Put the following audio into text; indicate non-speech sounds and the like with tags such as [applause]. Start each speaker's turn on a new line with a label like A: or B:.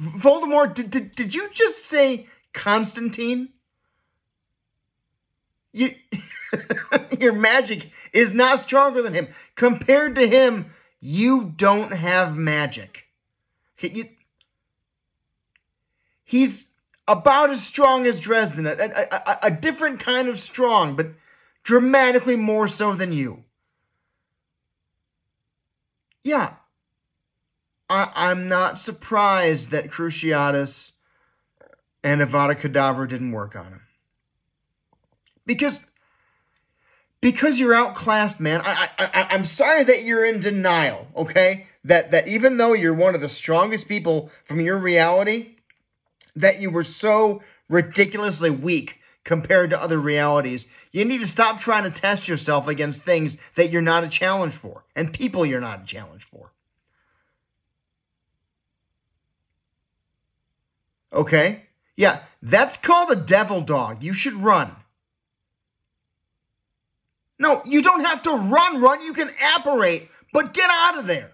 A: Voldemort, did, did, did you just say Constantine? You, [laughs] your magic is not stronger than him. Compared to him, you don't have magic. You, he's about as strong as Dresden, a, a, a, a different kind of strong, but dramatically more so than you. Yeah, I, I'm not surprised that Cruciatus and Avada Kedavra didn't work on him. Because because you're outclassed, man. I, I, I, am sorry that you're in denial, okay? That that even though you're one of the strongest people from your reality, that you were so ridiculously weak compared to other realities. You need to stop trying to test yourself against things that you're not a challenge for and people you're not a challenge for. Okay? Yeah, that's called a devil dog. You should run. No, you don't have to run, run. You can apparate, but get out of there.